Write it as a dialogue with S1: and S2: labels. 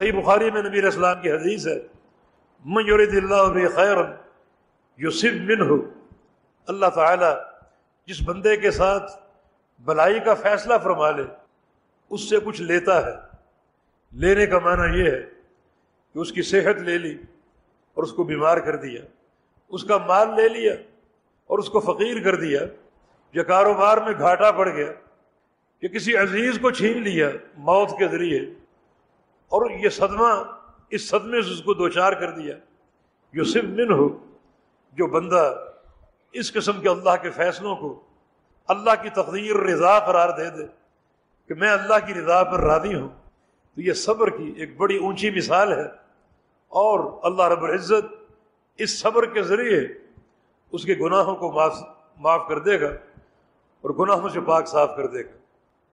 S1: صحیح بخاری میں نبی اسلام کی حدیث ہے میورد اللہ خیر یوسف من ہو اللہ تعالیٰ جس بندے کے ساتھ بلائی کا فیصلہ فرما لے، اس سے کچھ لیتا ہے۔ لینے کا معنی یہ ہے کہ اس کی صحت لے لی اور اس کو بیمار کر دیا، اس کا مال لے لیا اور اس کو فقیر کر دیا۔ یا کاروبار میں گھاٹا پڑ گیا کہ کسی عزیز کو چھین لیا موت کے ذریعے۔ اور یہ صدمہ اس صدمے سے اس کو دوچار کر دیا۔ جو صرف من ہو جو بندہ اس قسم کے اللہ کے فیصلوں کو اللہ کی تقدیر، رضا قرار دے دے کہ میں اللہ کی رضا پر راضی ہوں، تو یہ صبر کی ایک بڑی اونچی مثال ہے۔ اور اللہ رب العزت اس صبر کے ذریعے اس کے گناہوں کو معاف معاف کر دے گا اور گناہوں سے پاک صاف کر دے گا۔